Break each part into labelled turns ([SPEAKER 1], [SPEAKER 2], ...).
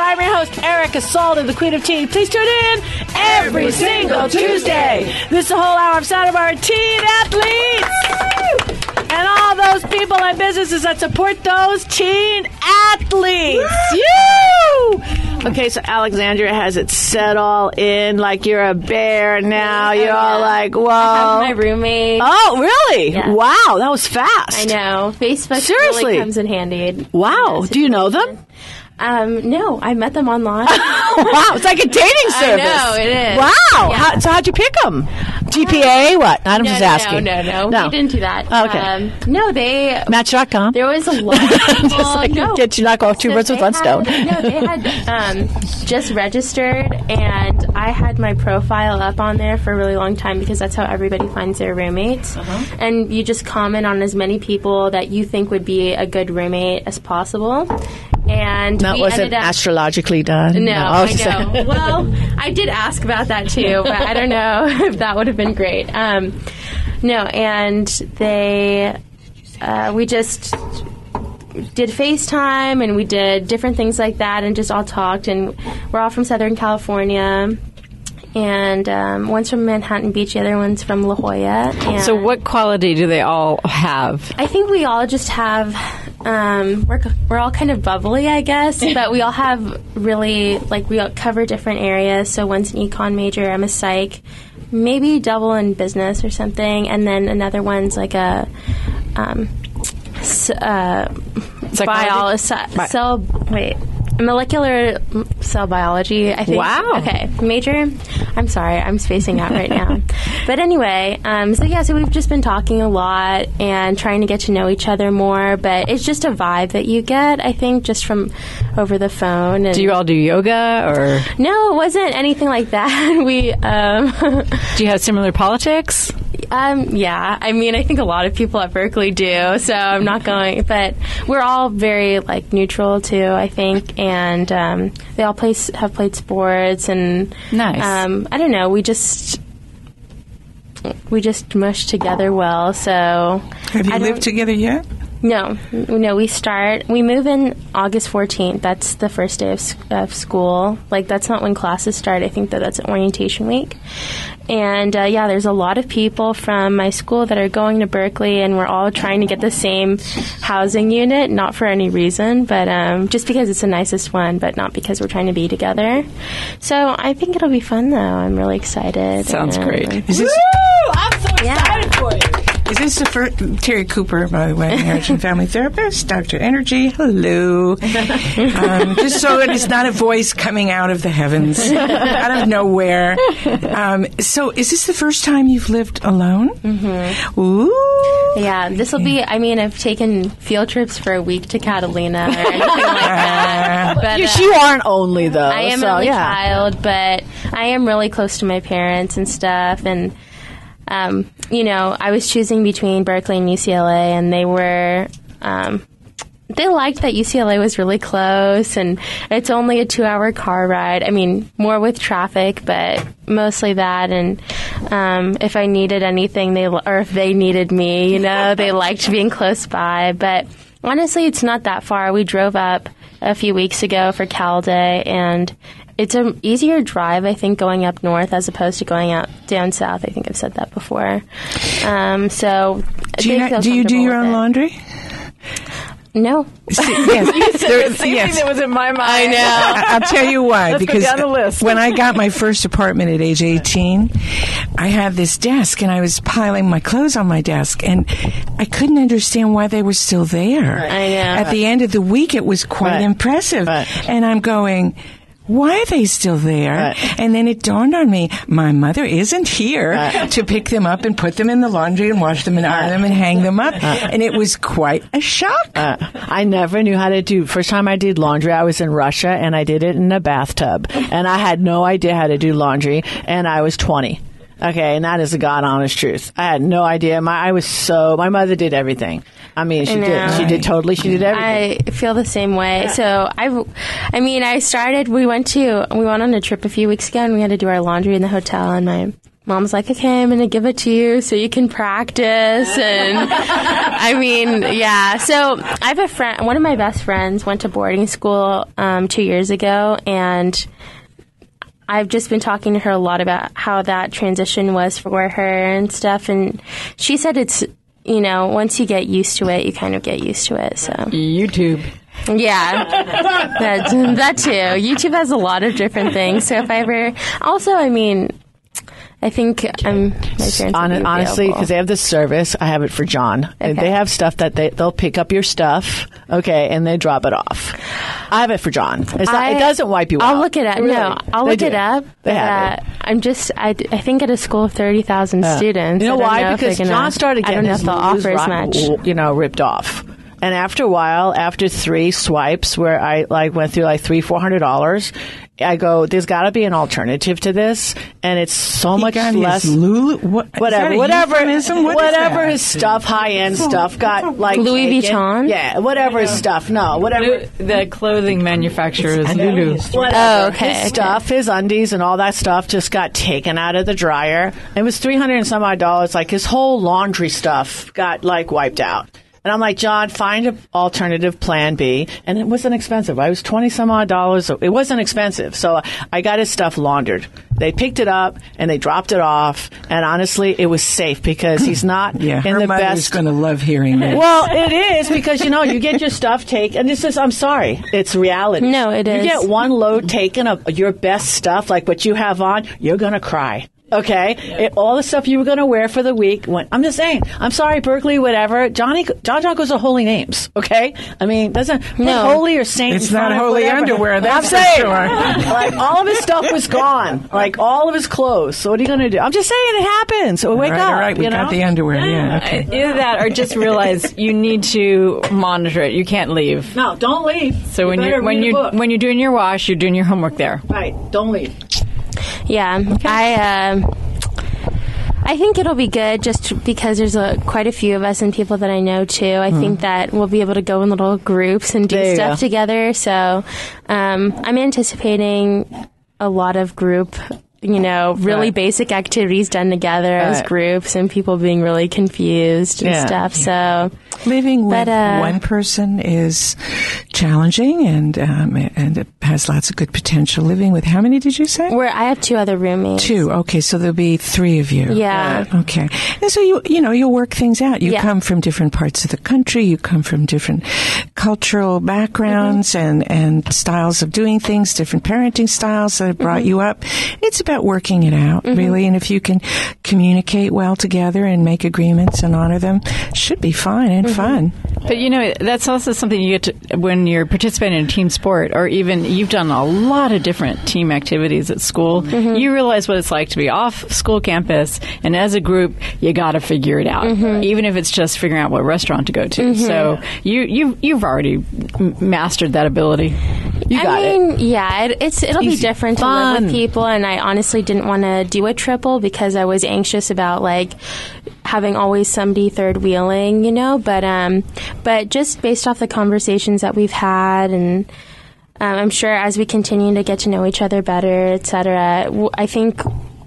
[SPEAKER 1] I'm your host, Erica Salda, the Queen of Teen. Please tune in every single Tuesday. This is a whole hour of Sound of our teen athletes. And all those people and businesses that support those teen athletes. You! Okay, so Alexandria has it set all in like you're a bear now. You're all like, whoa.
[SPEAKER 2] I have my roommate.
[SPEAKER 1] Oh, really?
[SPEAKER 2] Yeah.
[SPEAKER 1] Wow, that was fast.
[SPEAKER 2] I know. Facebook
[SPEAKER 1] Seriously?
[SPEAKER 2] really comes in handy.
[SPEAKER 1] Wow. Do you know them?
[SPEAKER 2] Um, no, I met them online.
[SPEAKER 1] wow, it's like a dating
[SPEAKER 2] I
[SPEAKER 1] service.
[SPEAKER 2] know, it is.
[SPEAKER 1] Wow.
[SPEAKER 2] Yeah.
[SPEAKER 1] How, so how'd you pick them? GPA? What? I'm
[SPEAKER 2] no,
[SPEAKER 1] just
[SPEAKER 2] no,
[SPEAKER 1] asking.
[SPEAKER 2] no, no, no,
[SPEAKER 1] No.
[SPEAKER 2] We didn't do that.
[SPEAKER 1] Oh, okay.
[SPEAKER 2] Um, no, they.
[SPEAKER 1] Match.com.
[SPEAKER 2] There was a lot of people.
[SPEAKER 1] just like
[SPEAKER 2] no.
[SPEAKER 1] get you knock off two
[SPEAKER 2] So
[SPEAKER 1] birds with one stone.
[SPEAKER 2] no, they had um, just registered, and I had my profile up on there for a really long time because that's how everybody finds their roommates.
[SPEAKER 1] Uh-huh.
[SPEAKER 2] And you just comment on as many people that you think would be a good roommate as possible. And
[SPEAKER 1] that wasn't
[SPEAKER 2] up,
[SPEAKER 1] astrologically done.
[SPEAKER 2] no,
[SPEAKER 1] I
[SPEAKER 2] I
[SPEAKER 1] was just saying.
[SPEAKER 2] know. well, I did ask about that too, but I don't know if that would have been great. Um, no, and they, uh, we just did FaceTime and we did different things like that and just all talked. And we're all from Southern California. And um, one's from Manhattan Beach, the other one's from La Jolla. And
[SPEAKER 3] So, what quality do they all have?
[SPEAKER 2] I think we all just have um, we're we're all kind of bubbly, I guess, but we all have really like we all cover different areas. So one's an econ major, I'm a psych, maybe double in business or something, and then another one's like a um, uh, bio
[SPEAKER 3] Bi-
[SPEAKER 2] cell wait molecular cell biology i think
[SPEAKER 3] Wow.
[SPEAKER 2] okay major i'm sorry i'm spacing out right now but anyway um, so yeah so we've just been talking a lot and trying to get to know each other more but it's just a vibe that you get i think just from over the phone and
[SPEAKER 3] Do you all do yoga or
[SPEAKER 2] no it wasn't anything like that we um,
[SPEAKER 3] do you have similar politics?
[SPEAKER 2] Um, yeah, I mean, I think a lot of people at Berkeley do, so I'm not going. But we're all very like neutral too, I think, and um, they all play have played sports, and
[SPEAKER 3] Nice.
[SPEAKER 2] Um, I don't know, we just we just mush together well. So
[SPEAKER 4] Have you
[SPEAKER 2] I
[SPEAKER 4] lived together yet?
[SPEAKER 2] No, no. We start. We move in August fourteenth. That's the first day of, of school. Like that's not when classes start. I think that that's orientation week. And uh, yeah, there's a lot of people from my school that are going to Berkeley, and we're all trying to get the same housing unit. Not for any reason, but um, just because it's the nicest one, but not because we're trying to be together. So I think it'll be fun, though. I'm really excited.
[SPEAKER 3] Sounds
[SPEAKER 2] and-
[SPEAKER 3] great.
[SPEAKER 4] Is this
[SPEAKER 1] I'm so excited for you.
[SPEAKER 4] Is this the first Terri Cooper, by the way, marriage and family therapist, Doctor Energy? Hello. um, just so it's not a voice coming out of the heavens, out of nowhere. Um, so, is this the first time you've lived alone? Mm-hmm. Ooh.
[SPEAKER 2] Yeah, this will be. I mean, I've taken field trips for a week to Catalina or anything like that. But
[SPEAKER 1] You,
[SPEAKER 2] uh,
[SPEAKER 1] you aren't only though.
[SPEAKER 2] I am
[SPEAKER 1] so,
[SPEAKER 2] an only
[SPEAKER 1] yeah.
[SPEAKER 2] child, but I am really close to my parents and stuff. And um, you know, I was choosing between Berkeley and UCLA, and they were. Um, they liked that UCLA was really close and it's only a two hour car ride. I mean, more with traffic, but mostly that. And um, if I needed anything, they or if they needed me, you know, they liked being close by. But honestly, it's not that far. We drove up a few weeks ago for Cal Day, and it's an easier drive, I think, going up north as opposed to going out down south. I think I've said that before. Um, so
[SPEAKER 4] Do you, not- do, you do your own
[SPEAKER 2] it.
[SPEAKER 4] laundry?
[SPEAKER 2] No.
[SPEAKER 4] See, yes. There- yes.
[SPEAKER 3] that was in my mind. I know.
[SPEAKER 4] I- I'll tell you why.
[SPEAKER 3] Let's go
[SPEAKER 4] because
[SPEAKER 3] down the list.
[SPEAKER 4] when I got my first apartment at age 18, I had this desk and I was piling my clothes on my desk and I couldn't understand why they were still there.
[SPEAKER 2] I know.
[SPEAKER 4] At the end of the week, it was quite
[SPEAKER 1] Right.
[SPEAKER 4] impressive.
[SPEAKER 1] Right.
[SPEAKER 4] And I'm going, why are they still there?
[SPEAKER 1] Right.
[SPEAKER 4] And then it dawned on me, my mother isn't here
[SPEAKER 1] Right.
[SPEAKER 4] to pick them up and put them in the laundry and wash them and iron them and hang them up. And it was quite a shock.
[SPEAKER 1] Uh, I never knew how to do. First time I did laundry, I was in Russia and I did it in a bathtub, and I had no idea how to do laundry, and I was twenty. Okay, and that is the god honest truth. I had no idea. My I was so my mother did everything. I mean, she
[SPEAKER 2] I
[SPEAKER 1] did. She did totally. She did everything.
[SPEAKER 2] I feel the same way. So I, I mean, I started. We went to we went on a trip a few weeks ago, and we had to do our laundry in the hotel. And my mom's like, okay, I'm going to give it to you so you can practice. And I mean, yeah. So I have a friend, one of my best friends went to boarding school um, two years ago, and I've just been talking to her a lot about how that transition was for her and stuff. And she said it's, you know, once you get used to it, you kind of get used to it. So,
[SPEAKER 3] YouTube.
[SPEAKER 2] yeah, that, that too. YouTube has a lot of different things. So if I ever, also, I mean, I think I'm my parents. would be
[SPEAKER 1] honestly, because they have this service, I have it for John.
[SPEAKER 2] Okay.
[SPEAKER 1] They have stuff that they they'll pick up your stuff, okay, and they drop it off. I have it for John. It's not,
[SPEAKER 2] I-
[SPEAKER 1] it doesn't wipe you
[SPEAKER 2] I'll
[SPEAKER 1] out.
[SPEAKER 2] look it up.
[SPEAKER 1] Really.
[SPEAKER 2] No, I'll
[SPEAKER 1] They
[SPEAKER 2] look
[SPEAKER 1] do.
[SPEAKER 2] it up.
[SPEAKER 1] They have
[SPEAKER 2] uh, I'm just, I, I think at a school of 30,000
[SPEAKER 1] it.
[SPEAKER 2] students.
[SPEAKER 1] You know
[SPEAKER 2] I
[SPEAKER 1] why?
[SPEAKER 2] know
[SPEAKER 1] because
[SPEAKER 2] gonna-
[SPEAKER 1] John started
[SPEAKER 2] I
[SPEAKER 1] getting
[SPEAKER 2] don't know
[SPEAKER 1] his
[SPEAKER 2] if they'll offer as much.
[SPEAKER 1] you know, ripped off. And after a while, after three swipes where I like went through like three, four hundred dollars, I go, there's got to be an alternative to this, and it's so
[SPEAKER 4] He
[SPEAKER 1] much less.
[SPEAKER 4] Lulu. What, is that
[SPEAKER 1] whatever,
[SPEAKER 4] a
[SPEAKER 1] whatever,
[SPEAKER 4] euphemism? What is
[SPEAKER 1] whatever his stuff, high end stuff got like
[SPEAKER 2] Louis
[SPEAKER 1] taken.
[SPEAKER 2] Vuitton?
[SPEAKER 1] Yeah, whatever his stuff. No, whatever.
[SPEAKER 3] The clothing manufacturer is Lulu.
[SPEAKER 1] Whatever.
[SPEAKER 2] Oh, okay,
[SPEAKER 1] His
[SPEAKER 2] okay.
[SPEAKER 1] stuff, his undies, and all that stuff just got taken out of the dryer. It was three hundred and some odd dollars. Like his whole laundry stuff got like wiped out. And I'm like, John, find an alternative plan B. And it wasn't expensive. I was 20 some odd dollars. It wasn't expensive. So I got his stuff laundered. They picked it up and they dropped it off. And honestly, it was safe because he's not
[SPEAKER 4] Yeah,
[SPEAKER 1] in
[SPEAKER 4] her
[SPEAKER 1] the
[SPEAKER 4] mother's
[SPEAKER 1] best.
[SPEAKER 4] going to love hearing that.
[SPEAKER 1] Well, it is because you know you get your stuff taken, and this is I'm sorry, it's reality.
[SPEAKER 2] No, it is.
[SPEAKER 1] you get one load taken of your best stuff, like what you have on, you're gonna cry. Okay, It- all the stuff you were gonna wear for the week. When, I'm just saying. I'm sorry, Berkeley, whatever. Johnny, John John goes to holy names. Okay, I mean, doesn't
[SPEAKER 2] No.
[SPEAKER 1] holy or saint.
[SPEAKER 4] It's not holy
[SPEAKER 1] whatever.
[SPEAKER 4] underwear,
[SPEAKER 1] I'm
[SPEAKER 4] that's for
[SPEAKER 1] saying,
[SPEAKER 4] sure.
[SPEAKER 1] like all of his stuff was gone, like all of his clothes. So what are you gonna do? I'm just saying it happens. So wake
[SPEAKER 4] all right,
[SPEAKER 1] up.
[SPEAKER 4] all right, we
[SPEAKER 1] you
[SPEAKER 4] got
[SPEAKER 1] know?
[SPEAKER 4] the underwear. Yeah, okay.
[SPEAKER 3] Either that or just realize you need to monitor it. You can't leave.
[SPEAKER 1] No, don't leave.
[SPEAKER 3] So when you're when you
[SPEAKER 1] book.
[SPEAKER 3] when you're doing your wash, you're doing your homework there.
[SPEAKER 1] right, don't leave.
[SPEAKER 2] Yeah, I um, I think it'll be good just because there's a, quite a few of us and people that I know too. I think that we'll be able to go in little groups and do
[SPEAKER 1] There
[SPEAKER 2] stuff together. So um, I'm anticipating a lot of group. You know, really
[SPEAKER 1] Right.
[SPEAKER 2] basic activities done together as groups, and people being really confused and
[SPEAKER 1] Yeah.
[SPEAKER 2] stuff. So,
[SPEAKER 4] Living with
[SPEAKER 2] But, uh,
[SPEAKER 4] one person is challenging and um, and it has lots of good potential. Living with how many did you say?
[SPEAKER 2] where I have two other roommates.
[SPEAKER 4] Two. Okay, so there'll be three of you.
[SPEAKER 2] Yeah.
[SPEAKER 4] Okay. And so you you know you'll work things out. You
[SPEAKER 2] Yeah.
[SPEAKER 4] come from different parts of the country. You come from different cultural backgrounds
[SPEAKER 2] Mm-hmm.
[SPEAKER 4] and and styles of doing things, different parenting styles that have brought you up. It's about working it out,
[SPEAKER 2] Mm-hmm.
[SPEAKER 4] really. And if you can communicate well together and make agreements and honor them, should be fine and
[SPEAKER 2] Mm-hmm.
[SPEAKER 4] Fun.
[SPEAKER 3] But you know, that's also something you get to when you're participating in a team sport, or even you've done a lot of different team activities at school.
[SPEAKER 2] Mm-hmm.
[SPEAKER 3] You realize what it's like to be off school campus, and as a group, you got to figure it out,
[SPEAKER 2] Mm-hmm.
[SPEAKER 3] even if it's just figuring out what restaurant to go to. So you you you've already m- mastered that ability.
[SPEAKER 1] You
[SPEAKER 2] I
[SPEAKER 1] got it.
[SPEAKER 2] mean, yeah, it, it's it'll be different to live
[SPEAKER 1] Fun.
[SPEAKER 2] with people, and I honestly didn't want to do a triple because I was anxious about like having always somebody third wheeling, you know. But um, but just based off the conversations that we've had, and um, I'm sure as we continue to get to know each other better, etc. I think.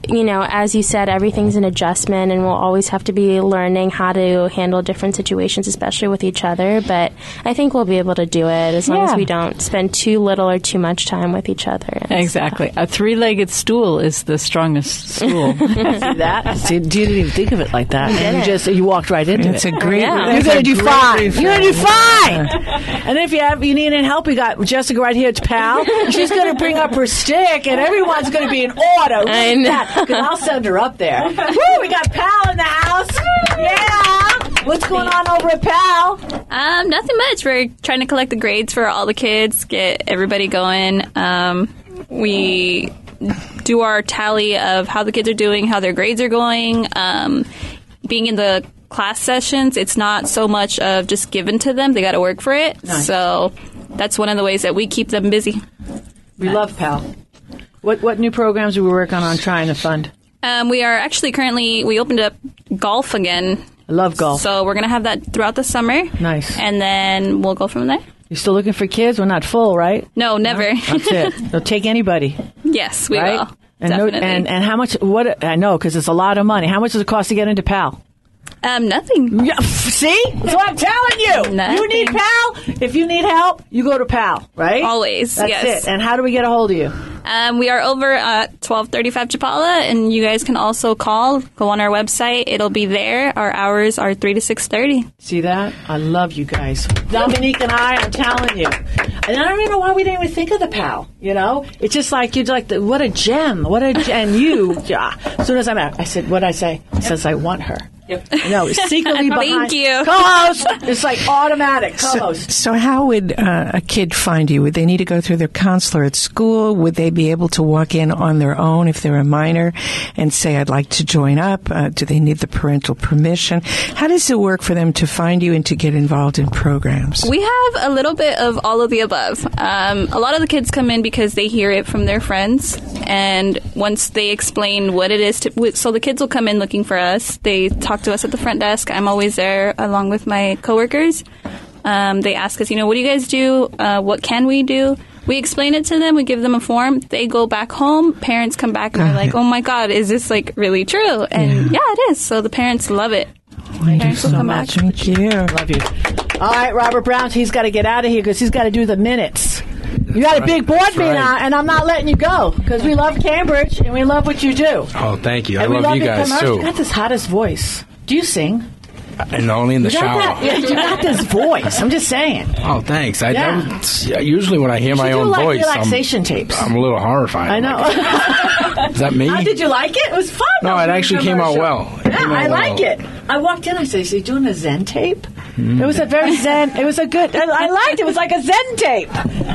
[SPEAKER 2] You know, as you said, everything's an adjustment, and we'll always have to be learning how to handle different situations, especially with each other. But I think we'll be able to do it as long as we don't spend too little or too much time with each other.
[SPEAKER 3] Exactly, a three-legged stool is the strongest stool.
[SPEAKER 1] See that? See, you didn't even think of it like that. And you just you walked right into
[SPEAKER 4] It's
[SPEAKER 1] it.
[SPEAKER 4] a great.
[SPEAKER 2] Yeah.
[SPEAKER 1] You're gonna
[SPEAKER 4] a
[SPEAKER 1] do
[SPEAKER 4] great
[SPEAKER 1] fine.
[SPEAKER 4] reference.
[SPEAKER 1] You're gonna do fine. And if you have you need any help, we got Jessica right here. It's Pal. She's gonna bring up her stick, and everyone's gonna be in order.
[SPEAKER 2] I know.
[SPEAKER 1] Because I'll send her up there. Woo! We got Pal in the house. Yeah. What's going on over at Pal?
[SPEAKER 5] Um, nothing much. We're trying to collect the grades for all the kids, get everybody going. Um, we do our tally of how the kids are doing, how their grades are going. Um, being in the class sessions, it's not so much of just given to them; they got to work for it. So that's one of the ways that we keep them busy.
[SPEAKER 1] We love Pal. What what new programs are we working on trying to fund?
[SPEAKER 5] Um, we are actually currently we opened up golf again,
[SPEAKER 1] I love golf.
[SPEAKER 5] so we're gonna have that throughout the summer.
[SPEAKER 1] Nice.
[SPEAKER 5] and then we'll go from there.
[SPEAKER 1] You're still looking for kids? We're not full, right?
[SPEAKER 5] No, never.
[SPEAKER 1] That's it. They'll take anybody.
[SPEAKER 5] yes, we
[SPEAKER 1] right?
[SPEAKER 5] will.
[SPEAKER 1] And, no, and and how much? What I know because it's a lot of money. How much does it cost to get into PAL?
[SPEAKER 5] Um, nothing.
[SPEAKER 1] Yeah, see, that's what I'm telling you.
[SPEAKER 5] Nothing.
[SPEAKER 1] You need PAL. If you need help, you go to PAL, right?
[SPEAKER 5] Always,
[SPEAKER 1] That's
[SPEAKER 5] yes.
[SPEAKER 1] it. And how do we get a hold of you?
[SPEAKER 5] Um, we are over at 1235 Chapala, and you guys can also call. Go on our website; it'll be there. Our hours are three to six thirty.
[SPEAKER 1] See that? I love you guys. Dominique and I, I'm telling you. And I don't even know why we didn't even think of the PAL. You know, it's just like you're like, the, what a gem, what a gem. And you, yeah. As soon as I'm out, I said, what I say? I says I want her. No, it's secretly
[SPEAKER 5] Thank you.
[SPEAKER 1] Co-host. It's like automatic co-host.
[SPEAKER 4] So, how would uh, a kid find you? Would they need to go through their counselor at school? Would they be able to walk in on their own if they're a minor and say, I'd like to join up? Uh, do they need the parental permission? How does it work for them to find you and to get involved in programs?
[SPEAKER 5] We have a little bit of all of the above. Um, a lot of the kids come in because they hear it from their friends, and once they explain what it is, to, so the kids will come in looking for us. They talk to us at the front desk. I'm always there along with my coworkers. Um, they ask us, you know, what do you guys do? Uh, what can we do? We explain it to them. We give them a form. They go back home. Parents come back and they're like, "Oh my God, is this like really true?" And yeah, it is. So the parents love it. Parents will come back.
[SPEAKER 4] Thank you.
[SPEAKER 1] Love you. All right, Robert Brown, he's got to get out of here because he's got to do the minutes. You got a big board meeting
[SPEAKER 6] right.
[SPEAKER 1] and I'm not letting you go because we love Cambridge and we love what you do.
[SPEAKER 6] Oh, thank you. I
[SPEAKER 1] and we
[SPEAKER 6] love
[SPEAKER 1] love
[SPEAKER 6] you
[SPEAKER 1] your
[SPEAKER 6] guys too.
[SPEAKER 1] You got this hottest voice. Do you sing?
[SPEAKER 6] And only in the
[SPEAKER 1] You got
[SPEAKER 6] shower.
[SPEAKER 1] that? You got this voice. I'm just saying.
[SPEAKER 6] Oh, thanks. I,
[SPEAKER 1] Yeah.
[SPEAKER 6] I usually when I hear my own
[SPEAKER 1] like
[SPEAKER 6] voice,
[SPEAKER 1] relaxation
[SPEAKER 6] I'm,
[SPEAKER 1] tapes.
[SPEAKER 6] I'm a little horrified.
[SPEAKER 1] I know.
[SPEAKER 6] Like, Is that me?
[SPEAKER 1] How did you like it? It was fun.
[SPEAKER 6] No, it actually came out well. It
[SPEAKER 1] Yeah, I like
[SPEAKER 6] well.
[SPEAKER 1] it. I walked in. I said, "Is he doing a Zen tape?" It was a very Zen. It was a good. I I liked it. It was like a Zen tape.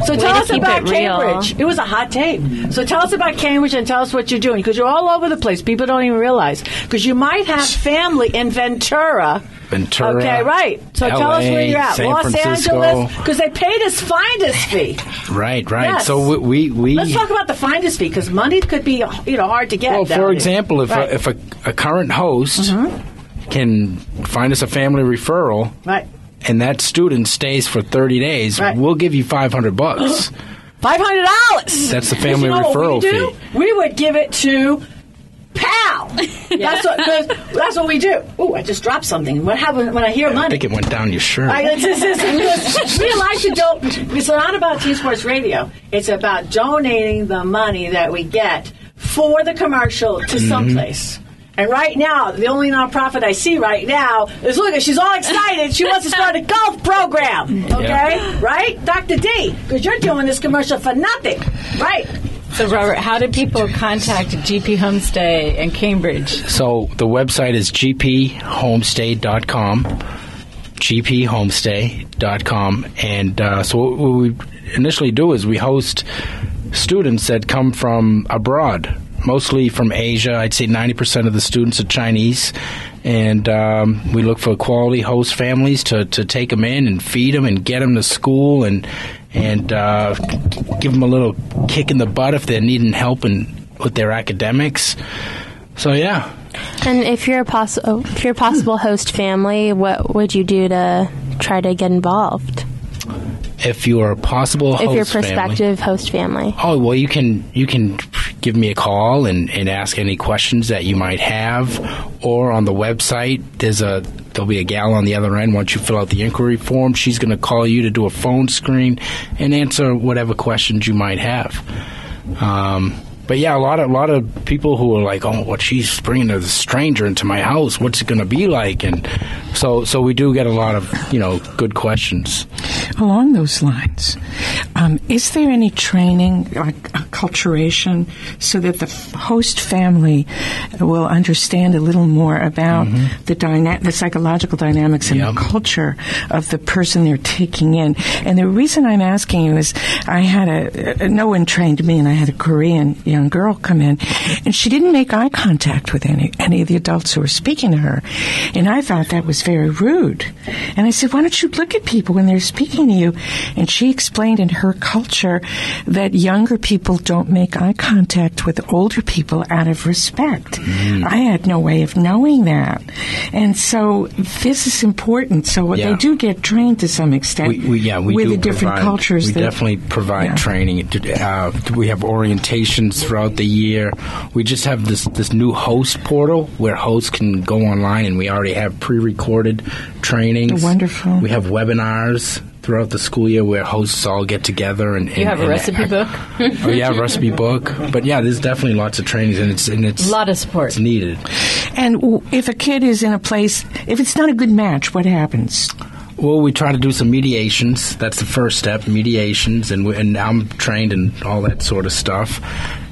[SPEAKER 1] So tell
[SPEAKER 2] to
[SPEAKER 1] us about
[SPEAKER 2] it real.
[SPEAKER 1] Cambridge. It was a hot tape. So tell us about Cambridge and tell us what you're doing because you're all over the place. People don't even realize because you might have family in Ventura.
[SPEAKER 6] Ventura.
[SPEAKER 1] Okay, right. So tell us where you're at.
[SPEAKER 6] San
[SPEAKER 1] Los
[SPEAKER 6] Francisco.
[SPEAKER 1] Angeles, because they paid us finder's fee.
[SPEAKER 6] Right, right.
[SPEAKER 1] Yes.
[SPEAKER 6] So we we, we
[SPEAKER 1] Let's talk about the finder's fee because money could be you know hard to get.
[SPEAKER 6] well, for
[SPEAKER 1] here.
[SPEAKER 6] example, if
[SPEAKER 1] Right.
[SPEAKER 6] a, if a, a current host mm-hmm. Can find us a family referral
[SPEAKER 1] right.
[SPEAKER 6] and that student stays for 30 days,
[SPEAKER 1] Right.
[SPEAKER 6] we'll give you 500 bucks.
[SPEAKER 1] Five hundred dollars.
[SPEAKER 6] That's the family
[SPEAKER 1] you know
[SPEAKER 6] referral
[SPEAKER 1] what we do?
[SPEAKER 6] fee.
[SPEAKER 1] We would give it to Pal. That's what 'cause that's what we do. Oh, I just dropped something. What happened when I hear
[SPEAKER 6] I
[SPEAKER 1] money?
[SPEAKER 6] think it went down your shirt.
[SPEAKER 1] I, it's, it's, it's, we like to do. It's not about T Sports Radio. It's about donating the money that we get for the commercial to
[SPEAKER 6] Mm-hmm.
[SPEAKER 1] someplace. And right now, the only nonprofit I see right now is look at she's all excited. She wants to start a golf program. Okay,
[SPEAKER 6] Yeah.
[SPEAKER 1] right, Doctor D? Because you're doing this commercial for nothing, right?
[SPEAKER 3] So, Robert, how do people contact GP Homestay in Cambridge?
[SPEAKER 6] So the website is gphomestay.com, gphomestay.com, and uh, so what we initially do is we host students that come from abroad, mostly from Asia. I'd say 90% of the students are Chinese, and um, we look for quality host families to, to take them in and feed them and get them to school and and uh, give them a little kick in the butt if they're needing help in, with their academics. So yeah,
[SPEAKER 2] And if you're a poss- oh, if you're a possible host family, what would you do to try to get involved?
[SPEAKER 6] if you are a possible host
[SPEAKER 2] if you're a
[SPEAKER 6] family-
[SPEAKER 2] prospective host family.
[SPEAKER 6] Oh well, you can you can give me a call and, and ask any questions that you might have, or on the website there's a there'll be a gal on the other end. Once you fill out the inquiry form, she's going to call you to do a phone screen and answer whatever questions you might have. Um, but yeah, a lot of a lot of people who are like, "Oh, what she's bringing a stranger into my house? What's it going to be like?" And so so we do get a lot of you know good questions.
[SPEAKER 4] Along those lines, um, is there any training, like acculturation, so that the host family will understand a little more about the dyna- the psychological dynamics and
[SPEAKER 6] Yep.
[SPEAKER 4] the culture of the person they're taking in? And the reason I'm asking you is, I had a, a no one trained me, and I had a Korean young girl come in, and she didn't make eye contact with any any of the adults who were speaking to her, and I thought that was very rude. And I said, why don't you look at people when they're speaking to you? And she explained in her culture that younger people don't make eye contact with older people out of respect.
[SPEAKER 6] Mm.
[SPEAKER 4] I had no way of knowing that. And so this is important. So
[SPEAKER 6] Yeah.
[SPEAKER 4] they do get trained to some extent
[SPEAKER 6] We, we, yeah, we
[SPEAKER 4] with the different
[SPEAKER 6] provide-
[SPEAKER 4] cultures.
[SPEAKER 6] We
[SPEAKER 4] that-
[SPEAKER 6] definitely provide
[SPEAKER 4] Yeah.
[SPEAKER 6] training. Uh, we have orientations throughout the year. We just have this this new host portal where hosts can go online, and we already have pre-recorded trainings.
[SPEAKER 4] Wonderful.
[SPEAKER 6] We have webinars throughout the school year where hosts all get together and,
[SPEAKER 3] You
[SPEAKER 6] and-
[SPEAKER 3] have a
[SPEAKER 6] and-
[SPEAKER 3] recipe book?
[SPEAKER 6] oh yeah, recipe book. But yeah, there's definitely lots of trainings, and it's and it's
[SPEAKER 3] A lot of support.
[SPEAKER 6] It's needed.
[SPEAKER 4] And w- if a kid is in a place, if it's not a good match, what happens?
[SPEAKER 6] Well, we try to do some mediations. That's the first step, mediations, and, we, and I'm trained in all that sort of stuff.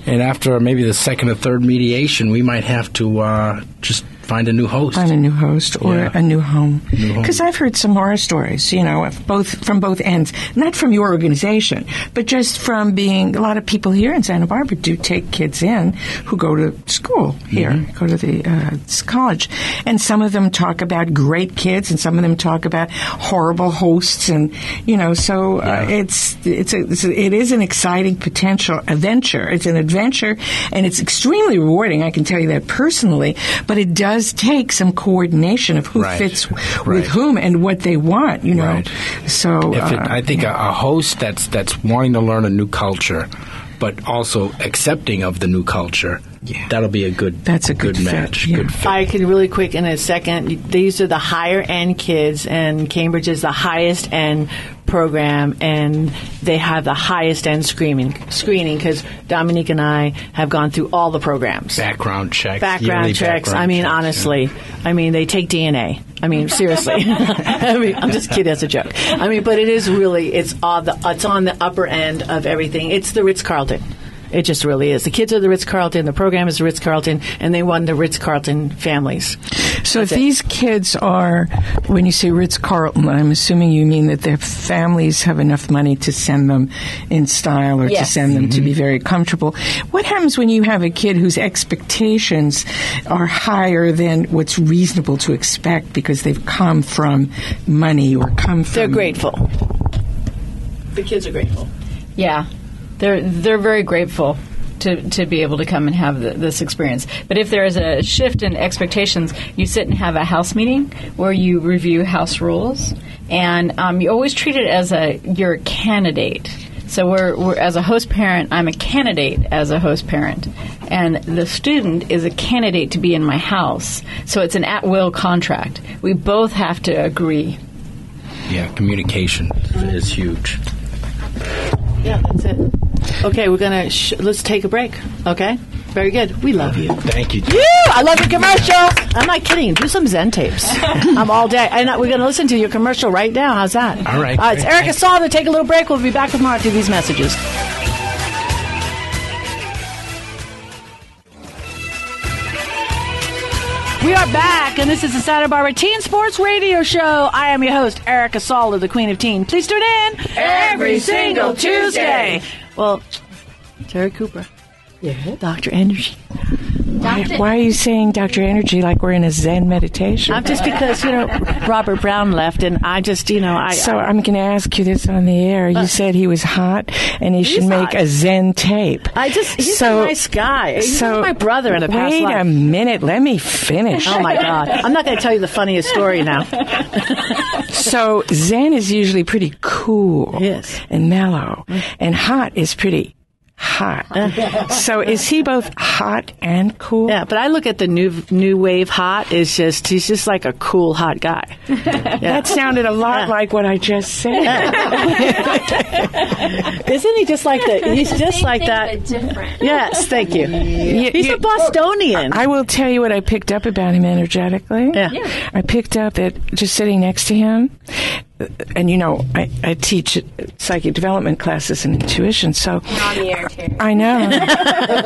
[SPEAKER 6] And after maybe the second or third mediation, we might have to uh, just find a new host.
[SPEAKER 4] Find a new host or
[SPEAKER 6] Yeah.
[SPEAKER 4] a new home. Because I've heard some horror stories, you know, both from both ends. Not from your organization, but just from being a lot of people here in Santa Barbara do take kids in who go to school here,
[SPEAKER 6] Mm-hmm.
[SPEAKER 4] go to the uh, college, and some of them talk about great kids, and some of them talk about horrible hosts, and you know, so uh, it's it's, a, it's a, it is an exciting potential adventure. It's an adventure, and it's extremely rewarding. I can tell you that personally, but it does take some coordination of who
[SPEAKER 6] Right.
[SPEAKER 4] fits with whom and what they want. You know,
[SPEAKER 6] Right.
[SPEAKER 4] so
[SPEAKER 6] If it,
[SPEAKER 4] uh,
[SPEAKER 6] I think a, a host that's that's wanting to learn a new culture, but also accepting of the new culture,
[SPEAKER 4] Yeah.
[SPEAKER 6] that'll be a good
[SPEAKER 4] That's a good fit,
[SPEAKER 6] match.
[SPEAKER 4] yeah.
[SPEAKER 6] Good fit.
[SPEAKER 1] I can really quick in a second. These are the higher end kids, and Cambridge is the highest end program, and they have the highest end screening screening because Dominique and I have gone through all the programs.
[SPEAKER 6] background checks,
[SPEAKER 1] background checks.
[SPEAKER 6] background
[SPEAKER 1] I mean,
[SPEAKER 6] checks, yeah.
[SPEAKER 1] honestly, I mean, they take DNA. I mean, seriously. I mean, I'm just kidding. That's a joke. I mean, but it is really it's on the it's on the upper end of everything. It's the Ritz Carlton. It just really is. The kids are the Ritz Carlton. The program is the Ritz Carlton, and they won the Ritz Carlton families.
[SPEAKER 4] So if
[SPEAKER 1] it.
[SPEAKER 4] these kids are, when you say Ritz Carlton, I'm assuming you mean that their families have enough money to send them in style or to send them to be mm-hmm. very comfortable. What happens when you have a kid whose expectations are higher than what's reasonable to expect because they've come from money or come from.
[SPEAKER 1] They're grateful. The kids are grateful.
[SPEAKER 3] Yeah, they're they're very grateful to to be able to come and have the, this experience. But if there is a shift in expectations, you sit and have a house meeting where you review house rules, and um, you always treat it as a you're a candidate. So we're, we're as a host parent, I'm a candidate as a host parent, and the student is a candidate to be in my house. So it's an at will contract. We both have to agree.
[SPEAKER 6] Yeah, communication is huge.
[SPEAKER 1] Yeah, that's it. Okay, we're gonna sh- let's take a break. Okay, very good. We love you.
[SPEAKER 6] Thank you.
[SPEAKER 1] You, I love your commercial. I'm not kidding. Do some Zen tapes. I'm all day, and uh, we're gonna listen to your commercial right now. How's that?
[SPEAKER 6] All right,
[SPEAKER 1] Uh, it's
[SPEAKER 6] great.
[SPEAKER 1] Erica Salda. Take a little break. We'll be back with more after these messages.
[SPEAKER 7] We are back, and this is the Santa Barbara Teen Sports Radio Show. I am your host, Erica Salda, the Queen of Teen. Please tune in every single Tuesday.
[SPEAKER 1] Well, Terri Cooper. Yeah. Doctor Energy.
[SPEAKER 4] Why, why are you saying Dr. Energy like we're in a Zen meditation?
[SPEAKER 1] I'm just because you know Robert Brown left, and I just you know I.
[SPEAKER 4] So I'm going to ask you this on the air. You said he was hot, and he should make
[SPEAKER 1] hot.
[SPEAKER 4] a Zen tape.
[SPEAKER 1] I just he's
[SPEAKER 4] So-
[SPEAKER 1] a nice guy. He's
[SPEAKER 4] so
[SPEAKER 1] my brother in a past
[SPEAKER 4] Wait
[SPEAKER 1] life.
[SPEAKER 4] a minute. Let me finish.
[SPEAKER 1] Oh my God! I'm not going to tell you the funniest story now.
[SPEAKER 4] So Zen is usually pretty cool
[SPEAKER 1] Yes.
[SPEAKER 4] and mellow, mm. and hot is pretty hot. so is he both hot and cool?
[SPEAKER 1] Yeah, but I look at the new new wave hot is just he's just like a cool hot guy.
[SPEAKER 4] That sounded a lot
[SPEAKER 1] Yeah.
[SPEAKER 4] like what I just said.
[SPEAKER 1] Isn't he just like the? He's just like that.
[SPEAKER 2] different.
[SPEAKER 1] Yes, thank you.
[SPEAKER 4] You-
[SPEAKER 1] He's
[SPEAKER 4] you-
[SPEAKER 1] a Bostonian.
[SPEAKER 4] I will tell you what I picked up about him energetically.
[SPEAKER 1] Yeah. Yeah.
[SPEAKER 4] I picked up that just sitting next to him, and you know, I, I teach psychic development classes and intuition, so
[SPEAKER 2] On the air, Terri.
[SPEAKER 4] I know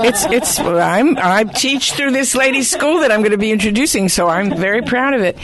[SPEAKER 4] it's it's I'm I teach through this ladies' school that I'm going to be introducing, so I'm very proud of it.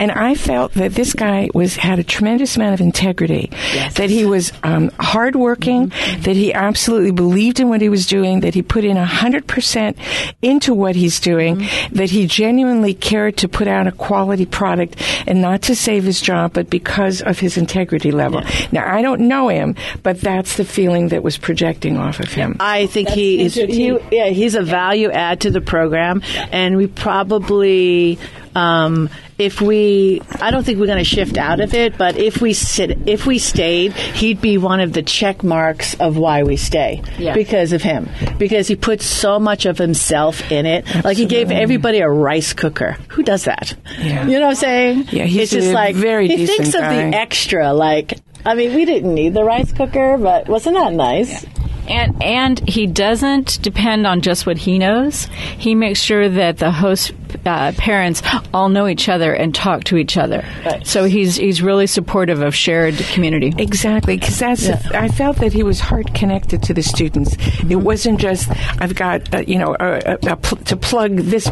[SPEAKER 4] And I felt that this guy was had a tremendous amount of integrity, that he was um, hardworking, that he absolutely believed in what he was doing, that he put in hundred percent into what he's doing, that he genuinely cared to put out a quality product and not to save his job, but because of his integrity level. Now, I don't know him, but that's the feeling that was projecting off of him.
[SPEAKER 1] I think he is. He, yeah, he's a value add to the program, and we probably. Um, if we, I don't think we're going to shift out of it, but if we sit, if we stayed, he'd be one of the check marks of why we stay
[SPEAKER 3] Yeah.
[SPEAKER 1] because of him, because he puts so much of himself in it. Like he gave everybody a rice cooker. Who does that?
[SPEAKER 4] Yeah.
[SPEAKER 1] You know what I'm saying?
[SPEAKER 4] Yeah, he's
[SPEAKER 1] it's just like
[SPEAKER 4] very
[SPEAKER 1] he thinks of
[SPEAKER 4] guy.
[SPEAKER 1] the extra. Like, I mean, we didn't need the rice cooker, but wasn't that nice?
[SPEAKER 3] And and he doesn't depend on just what he knows. He makes sure that the host uh, parents all know each other and talk to each other.
[SPEAKER 1] Right.
[SPEAKER 3] So he's he's really supportive of shared community.
[SPEAKER 4] Exactly, because that's. I felt that he was heart connected to the students. It wasn't just I've got uh, you know a pl- to plug this.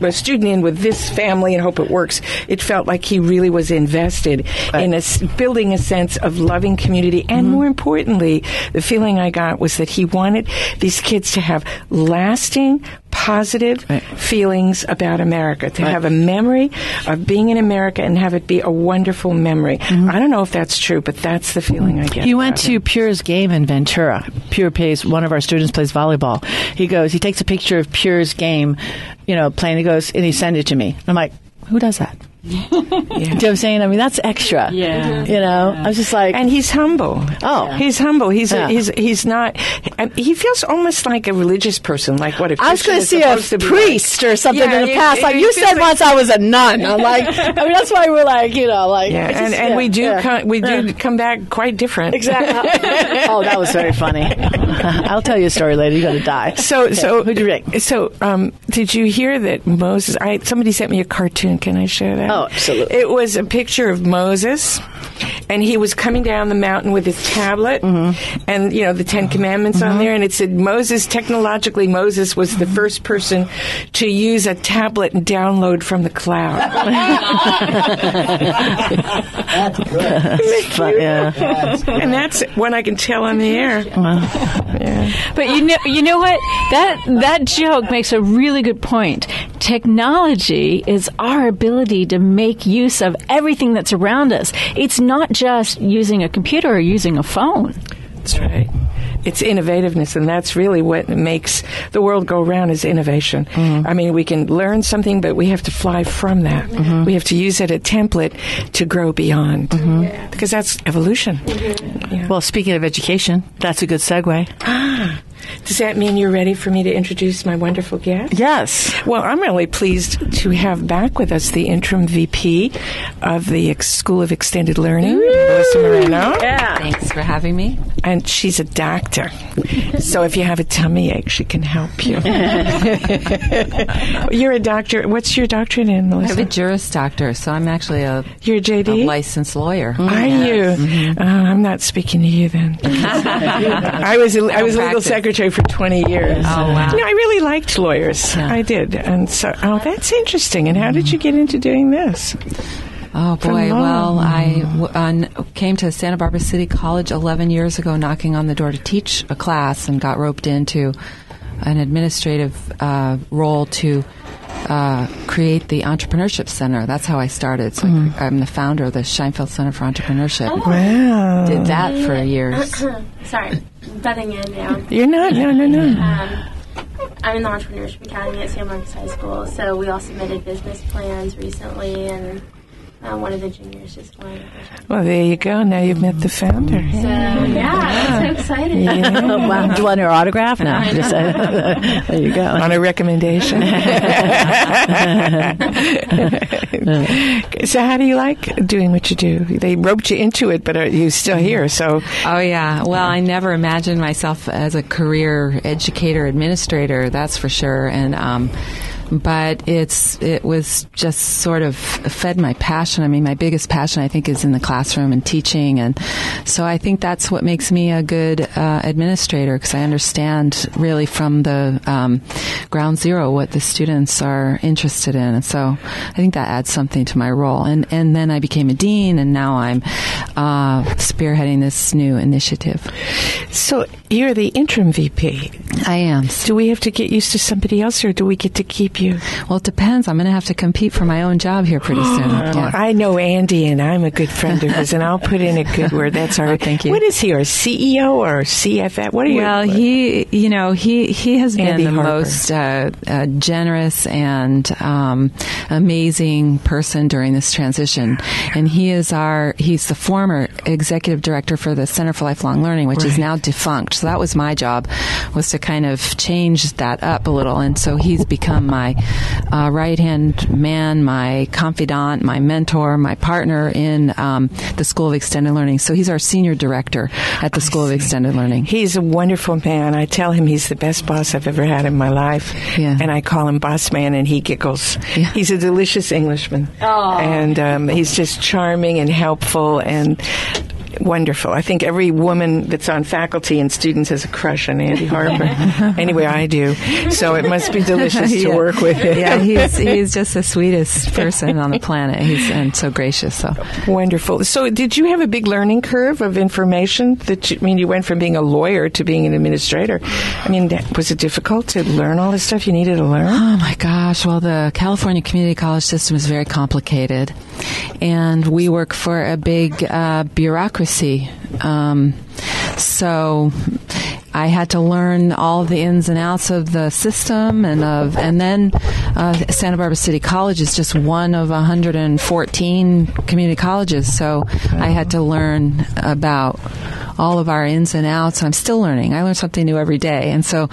[SPEAKER 4] A student in with this family and hope it works. It felt like he really was invested in a building a sense of loving community, and mm-hmm. more importantly, the feeling I got was that he wanted these kids to have lasting, positive feelings about America, to have a memory of being in America and have it be a wonderful memory. Mm-hmm. I don't know if that's true, but that's the feeling I get.
[SPEAKER 1] He went to. Pure's game in Ventura. Pure plays one of our students plays volleyball. He goes, he takes a picture of Pure's game, you know, playing. He goes and he sent it to me. I'm like, who does that? Do you know what I'm saying? I mean, that's extra.
[SPEAKER 3] Yeah.
[SPEAKER 1] You know, I was just like,
[SPEAKER 4] And he's humble.
[SPEAKER 1] Oh.
[SPEAKER 4] he's humble. He's
[SPEAKER 1] Yeah.
[SPEAKER 4] he's he's not. and He feels almost like a religious person. Like what? if
[SPEAKER 1] I was going to
[SPEAKER 4] is
[SPEAKER 1] see a
[SPEAKER 4] supposed to be
[SPEAKER 1] priest or something
[SPEAKER 4] Yeah,
[SPEAKER 1] in the
[SPEAKER 4] it-
[SPEAKER 1] past.
[SPEAKER 4] it-
[SPEAKER 1] Like
[SPEAKER 4] it
[SPEAKER 1] you
[SPEAKER 4] feels
[SPEAKER 1] said
[SPEAKER 4] like-
[SPEAKER 1] once, I was a nun. I'm like, I mean, that's why we're like, you know, like,
[SPEAKER 4] Yeah,
[SPEAKER 1] it's
[SPEAKER 4] and,
[SPEAKER 1] just-
[SPEAKER 4] and we do
[SPEAKER 1] yeah.
[SPEAKER 4] come, we do come back quite different.
[SPEAKER 1] Exactly. oh, that was very funny. I'll tell you a story later. You're going to die.
[SPEAKER 4] So so
[SPEAKER 1] who'd you ring?
[SPEAKER 4] So um, did you hear that Moses? I somebody sent me a cartoon. Can I share that?
[SPEAKER 1] Oh, absolutely.
[SPEAKER 4] It was a picture of Moses, and he was coming down the mountain with his tablet,
[SPEAKER 1] Mm-hmm.
[SPEAKER 4] and you know the Ten Commandments on there, and it said Moses. Technologically, Moses was the first person to use a tablet and download from the cloud.
[SPEAKER 1] But, yeah.
[SPEAKER 4] and that's when I can tell on the air.
[SPEAKER 3] Yeah, But you know, you know what? That that joke makes a really good point. Technology is our ability to make use of everything that's around us. It's not just using a computer or using a phone.
[SPEAKER 4] That's right. It's innovativeness, and that's really what makes the world go round is innovation. Mm-hmm. I mean, we can learn something, but we have to fly from that. Mm-hmm. We have to use it as a template to grow beyond, mm-hmm. because that's evolution.
[SPEAKER 1] Well, speaking of education, that's a good segue. Ah.
[SPEAKER 4] Does that mean you're ready for me to introduce my wonderful guest?
[SPEAKER 1] Yes.
[SPEAKER 4] Well, I'm really pleased to have back with us the interim VP of the Ex- School of Extended Learning, Melissa Moreno.
[SPEAKER 1] Yeah.
[SPEAKER 8] Thanks for having me.
[SPEAKER 4] And she's a doctor. So if you have a tummy ache, she can help you. You're a doctor. What's your doctorate in,
[SPEAKER 8] I have
[SPEAKER 4] Melissa?
[SPEAKER 8] a Juris Doctor, so I'm actually a,
[SPEAKER 4] You're a
[SPEAKER 8] a
[SPEAKER 4] JD?
[SPEAKER 8] licensed lawyer.
[SPEAKER 4] Are you? Oh, I'm not speaking to you then. I was a, I was a legal
[SPEAKER 8] practice.
[SPEAKER 4] Secretary for 20 years.
[SPEAKER 8] Oh, wow.
[SPEAKER 4] No, I really liked lawyers.
[SPEAKER 8] Yeah.
[SPEAKER 4] I did. And so, oh, that's interesting. And how did you get into doing this?
[SPEAKER 8] Oh boy! Well. I w- uh, came to Santa Barbara City College 11 years ago, knocking on the door to teach a class, and got roped into an administrative uh, role to uh, create the Entrepreneurship Center. That's how I started. So
[SPEAKER 4] Mm-hmm.
[SPEAKER 8] I, I'm the founder of the Scheinfeld Center for Entrepreneurship.
[SPEAKER 4] Oh. Wow.
[SPEAKER 8] Did that for years.
[SPEAKER 2] Sorry, butting in now.
[SPEAKER 4] You're not? No, no, no.
[SPEAKER 2] Um, I'm in the Entrepreneurship Academy at San Marcos High School, so we all submitted business plans recently, and uh, one of the juniors just won.
[SPEAKER 4] Well, there you go. Now you've met the founder.
[SPEAKER 2] So yeah, I'm so excited.
[SPEAKER 1] Oh, wow. Do you want her autograph? No. Just, uh, there you go.
[SPEAKER 4] On a recommendation. so, how do you like doing what you do? They roped you into it, but are you still here? So,
[SPEAKER 8] Oh yeah. Well, I never imagined myself as a career educator administrator. That's for sure. And um, but it's it was just sort of fed my passion. I mean, my biggest passion I think is in the classroom and teaching, and so I think that's what makes me a good uh, administrator because I understand really from the um, ground zero what the students are interested in, and so I think that adds something to my role. And and then I became a dean, and now I'm uh, spearheading this new initiative.
[SPEAKER 4] so you're the interim VP.
[SPEAKER 8] I am.
[SPEAKER 4] Do we have to get used to somebody else, or do we get to keep you?
[SPEAKER 8] Well, it depends. I'm going to have to compete for my own job here pretty soon. Yeah.
[SPEAKER 4] I know Andy, and I'm a good friend of his, and I'll put in a good word. That's our.
[SPEAKER 8] Oh, thank you.
[SPEAKER 4] What is he, or CEO or CFF? What are you?
[SPEAKER 8] Well, he, you know, he he has been the
[SPEAKER 4] Harper.
[SPEAKER 8] most uh, uh, generous and um, amazing person during this transition, and he is our he's the former executive director for the Center for Lifelong Learning, which is now defunct. So that was my job, was to kind of change that up a little, and so he's become my uh, right hand man, my confidant, my mentor, my partner in um, the School of Extended Learning. So he's our senior director at the School of Extended Learning.
[SPEAKER 4] He's a wonderful man. I tell him he's the best boss I've ever had in my life.
[SPEAKER 8] Yeah.
[SPEAKER 4] And I call him boss man, and he giggles.
[SPEAKER 8] Yeah.
[SPEAKER 4] He's a delicious Englishman. And um, he's just charming and helpful and wonderful. I think every woman that's on faculty and students has a crush on Andy Harper. anyway, I do. So it must be delicious to
[SPEAKER 8] Yeah.
[SPEAKER 4] work with him.
[SPEAKER 8] yeah, he's he's just the sweetest person on the planet. He's and so gracious. So
[SPEAKER 4] Wonderful. So, did you have a big learning curve of information? That you, I mean, you went from being a lawyer to being an administrator. I mean, was it difficult to learn all this stuff you needed to learn?
[SPEAKER 8] Oh my gosh! Well, the California community college system is very complicated, and we work for a big uh, bureaucracy. Um, so. I had to learn all the ins and outs of the system, and of and then uh, Santa Barbara City College is just one of 114 community colleges. So I had to learn about all of our ins and outs. I'm still learning. I learn something new every day. And so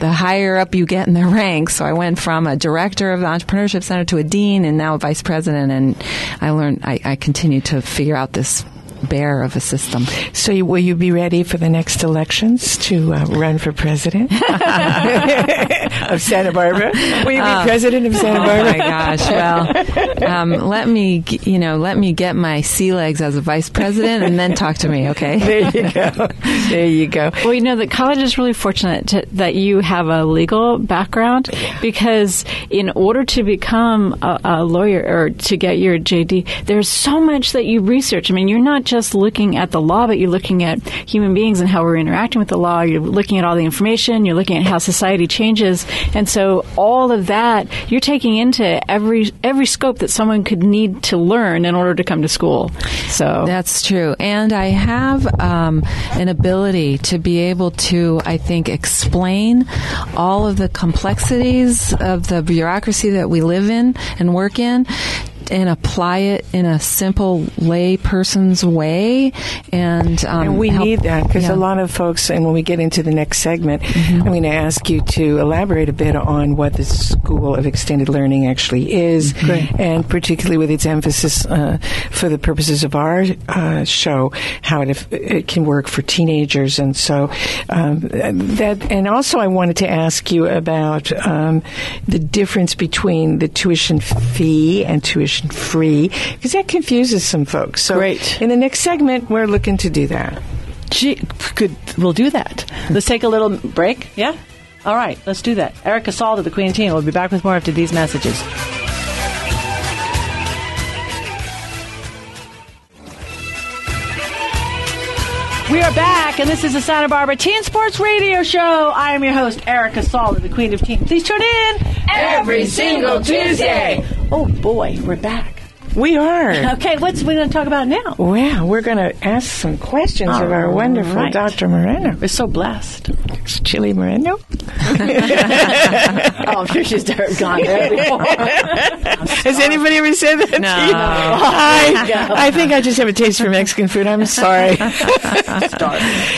[SPEAKER 8] the higher up you get in the ranks, so I went from a director of the Entrepreneurship Center to a dean and now a vice president. And I learned, I, I continue to figure out this bear of a system.
[SPEAKER 4] So, you, will you be ready for the next elections to uh, run for president of Santa Barbara? Will you be president of Santa
[SPEAKER 8] Oh
[SPEAKER 4] Barbara?
[SPEAKER 8] my gosh! Well, um, let me, you know, let me get my sea legs as a vice president, and then talk to me, okay?
[SPEAKER 4] There you go. There you go.
[SPEAKER 3] Well, you know, the college is really fortunate to, that you have a legal background because in order to become a, a lawyer or to get your JD, there's so much that you research. I mean, you're not just looking at the law, but you're looking at human beings and how we're interacting with the law. You're looking at all the information. You're looking at how society changes. And so all of that you're taking into every, every scope that someone could need to learn in order to come to school. So
[SPEAKER 8] That's true. And I have um, an ability to be able to, I think, explain all of the complexities of the bureaucracy that we live in and work in. And apply it in a simple lay person's way, and, um,
[SPEAKER 4] And we
[SPEAKER 8] help-
[SPEAKER 4] need that because
[SPEAKER 8] yeah. Mm-hmm.
[SPEAKER 4] a lot of folks, and when we get into the next segment, I'm going to ask you to elaborate a bit on what the School of Extended Learning actually is, and particularly with its emphasis uh, for the purposes of our uh, show, how it, it can work for teenagers. And so um, that, and also I wanted to ask you about um, the difference between the tuition fee and tuition free, because that confuses some folks. So
[SPEAKER 1] Great.
[SPEAKER 4] in the next segment, we're looking to do that.
[SPEAKER 1] Gee, good. We'll do that. Let's take a little break. Yeah. All right. Let's do that. Erica Salda, the Queen Teen. We'll be back with more after these messages. We are back, and this is the Santa Barbara Teen Sports Radio Show. I am your host, Erica Salda, the Queen of Teen. Please tune in every single Tuesday. Oh boy, we're back.
[SPEAKER 4] We are.
[SPEAKER 1] Okay, what's we going to talk about now?
[SPEAKER 4] Well, we're going to ask some questions of our wonderful
[SPEAKER 1] right.
[SPEAKER 4] Dr. Moreno.
[SPEAKER 1] We're so blessed.
[SPEAKER 4] It's Chili Moreno.
[SPEAKER 1] Oh, I'm sure she's gone there before.
[SPEAKER 4] Has anybody ever said that
[SPEAKER 8] No.
[SPEAKER 4] to you? I, I think I just have a taste for Mexican food. I'm sorry.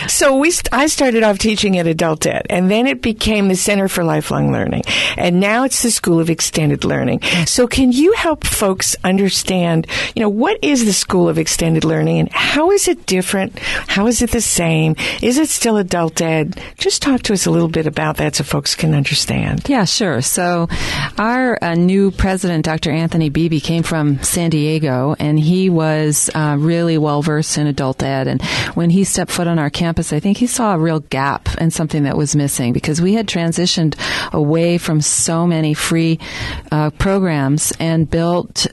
[SPEAKER 4] so we, st- I started off teaching at Adult Ed, and then it became the Center for Lifelong Learning, and now it's the School of Extended Learning. So can you help folks understand, you know, what is the School of Extended Learning, and how is it different? How is it the same? Is it still Adult Ed? Just talk to us a little bit about that so folks can understand.
[SPEAKER 8] Yeah, sure. So, our uh, new president, Dr. Anthony Beebe came from San Diego, and he was uh, really well versed in adult ed. And when he stepped foot on our campus, I think he saw a real gap and something that was missing because we had transitioned away from so many free uh, programs and built,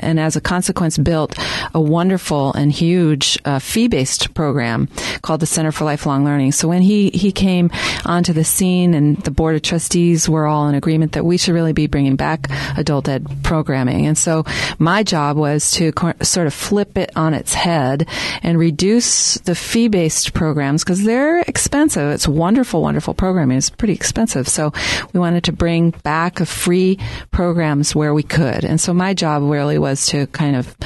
[SPEAKER 8] and, as a consequence, built a wonderful and huge uh, fee-based program called the Center for Lifelong Learning. So when he he came onto the scene, and the board of trustees were all in agreement that we should really be bringing back adult ed programming. And so my job was to co- sort of flip it on its head and reduce the fee based programs because they're expensive. It's wonderful, wonderful programming. It's pretty expensive. So we wanted to bring back a free programs where we could. And so my job really was to kind of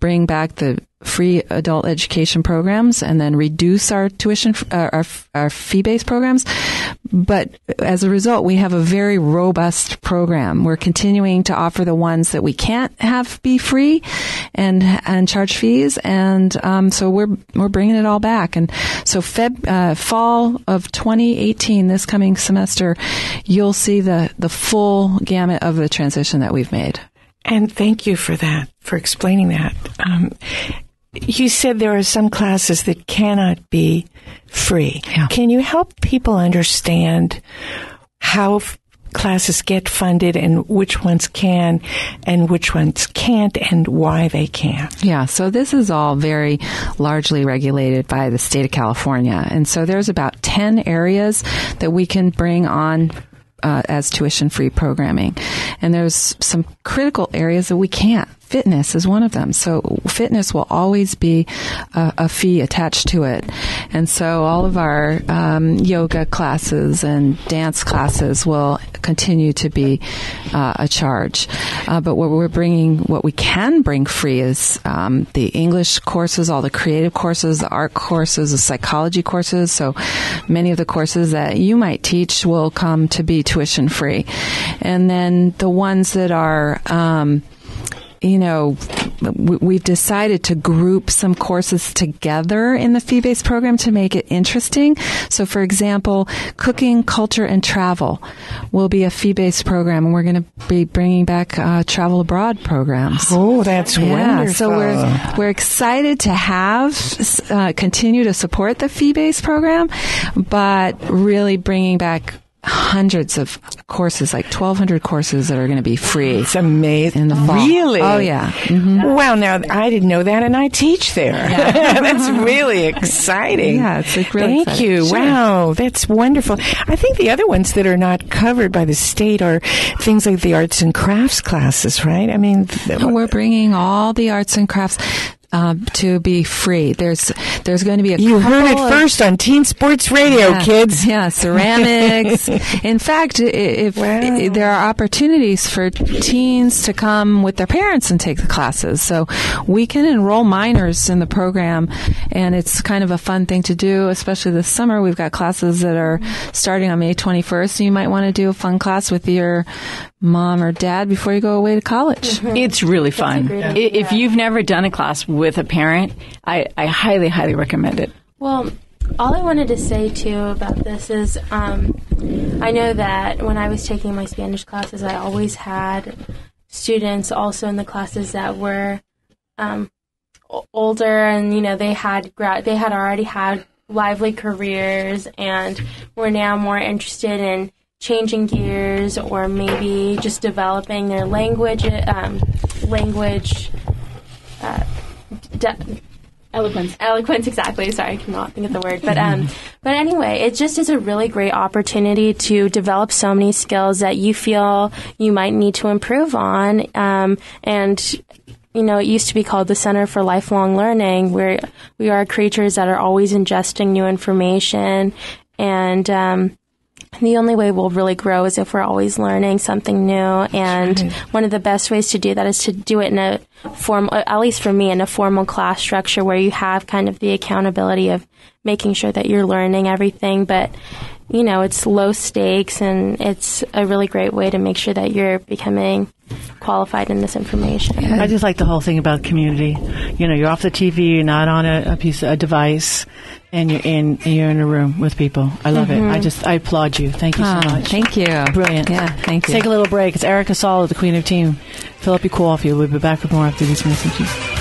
[SPEAKER 8] bring back the free adult education programs and then reduce our tuition, uh, our, our fee based programs. But as a result, we have a very robust program. We're continuing to offer the ones that we can't have be free and, and charge fees. And, um, so we're, we're bringing it all back. And so Feb, uh, fall of 2018, this coming semester, you'll see the, the full gamut of the transition that we've made.
[SPEAKER 4] And thank you for that, for explaining that. Um, you said there are some classes that cannot be free.
[SPEAKER 8] Yeah.
[SPEAKER 4] Can you help people understand how f- classes get funded and which ones can and which ones can't and why they can't?
[SPEAKER 8] Yeah, so this is all very largely regulated by the state of California. And so there's about 10 areas that we can bring on uh, as tuition free programming. And there's some critical areas that we can't fitness is one of them. So fitness will always be a, a fee attached to it. And so all of our um, yoga classes and dance classes will continue to be uh, a charge. Uh, but what we're bringing, what we can bring free is um, the English courses, all the creative courses, the art courses, the psychology courses. So many of the courses that you might teach will come to be tuition free. And then the ones that are um, you know, we've decided to group some courses together in the fee based program to make it interesting. So, for example, cooking, culture, and travel will be a fee based program, and we're going to be bringing back uh, travel abroad programs.
[SPEAKER 4] Oh, that's
[SPEAKER 8] yeah,
[SPEAKER 4] wonderful.
[SPEAKER 8] So we're we're excited to have uh, continue to support the fee based program, but really bringing back hundreds of courses, like 1,200 courses that are going to be free.
[SPEAKER 4] It's amazing.
[SPEAKER 8] In the fall.
[SPEAKER 4] Really?
[SPEAKER 8] Oh, yeah. Mm-hmm.
[SPEAKER 4] Well, now I didn't know that, and I teach there. that's really exciting.
[SPEAKER 8] Yeah, it's like really
[SPEAKER 4] Thank
[SPEAKER 8] exciting.
[SPEAKER 4] you.
[SPEAKER 8] Sure.
[SPEAKER 4] Wow, that's wonderful. I think the other ones that are not covered by the state are things like the arts and crafts classes, right? I mean, th-
[SPEAKER 8] We're bringing all the arts and crafts um, to be free. There's there's going to be a
[SPEAKER 4] you heard it
[SPEAKER 8] of-
[SPEAKER 4] first on Teen Sports Radio,
[SPEAKER 8] Yeah,
[SPEAKER 4] kids.
[SPEAKER 8] Yeah, ceramics. In fact, if,
[SPEAKER 4] Wow.
[SPEAKER 8] i there are opportunities for teens to come with their parents and take the classes, so we can enroll minors in the program, and it's kind of a fun thing to do, especially this summer. We've got classes that are starting on May 21st, and you might want to do a fun class with your mom or dad before you go away to college.
[SPEAKER 3] It's really fun.
[SPEAKER 2] great
[SPEAKER 3] I- If you've never done a class with a parent, I, I highly, highly recommend it.
[SPEAKER 2] Well, all I wanted to say too about this is um, I know that when I was taking my Spanish classes, I always had students also in the classes that were um, older and you know they had they had already had lively careers and were now more interested in changing gears or maybe just developing their language um, language uh, de-
[SPEAKER 5] Eloquence.
[SPEAKER 2] eloquence exactly sorry i cannot think of the word but um but anyway it just is a really great opportunity to develop so many skills that you feel you might need to improve on um and you know, it used to be called the Center for Lifelong Learning, where we are creatures that are always ingesting new information. And um, the only way we'll really grow is if we're always learning something new. And one of the best ways to do that is to do it in a formal, uh, at least for me, in a formal class structure where you have kind of the accountability of making sure that you're learning everything. But you know, it's low stakes and it's a really great way to make sure that you're becoming qualified in this information.
[SPEAKER 1] I just like the whole thing about community. You know, you're off the TV, you're not on a, a piece, a device, and you're in, you're in a room with people. I love it. I mm-hmm. just, I applaud you. Thank you so
[SPEAKER 8] Oh,
[SPEAKER 1] much.
[SPEAKER 8] thank you.
[SPEAKER 1] Brilliant.
[SPEAKER 8] Yeah, thank you.
[SPEAKER 1] Take a little break. It's Erica Salda, the Queen of Team. Fill up your coffee. We'll be back with more after these messages.